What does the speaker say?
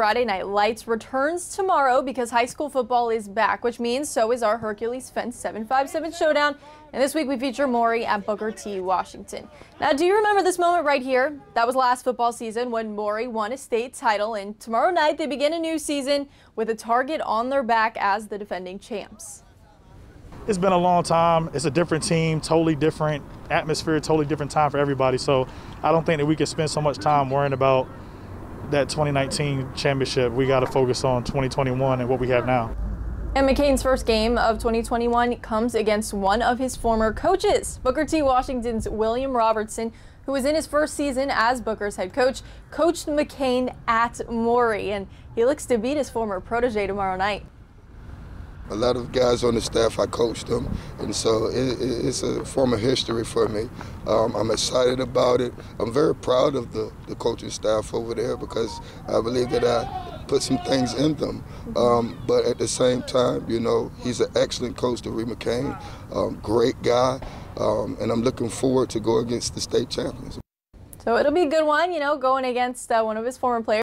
Friday Night Lights returns tomorrow because high school football is back, which means so is our Hercules Fence 757 Showdown. And this week we feature Maury at Booker T. Washington. Now, do you remember this moment right here? That was last football season when Maury won a state title, and tomorrow night they begin a new season with a target on their back as the defending champs. It's been a long time. It's a different team, totally different atmosphere, totally different time for everybody. So I don't think that we can spend so much time worrying about that 2019 championship. We got to focus on 2021 and what we have now. And McCain's first game of 2021 comes against one of his former coaches, Booker T. Washington's William Robertson, who was in his first season as Booker's head coach, coached McCain at Maury, and he looks to beat his former protege tomorrow night. A lot of guys on the staff, I coached them, and so it, it's a form of history for me. Um, I'm excited about it. I'm very proud of the, the coaching staff over there because I believe that I put some things in them. Um, but at the same time, you know, he's an excellent coach, Reed McCain, um, great guy, um, and I'm looking forward to go against the state champions. So it'll be a good one, you know, going against uh, one of his former players.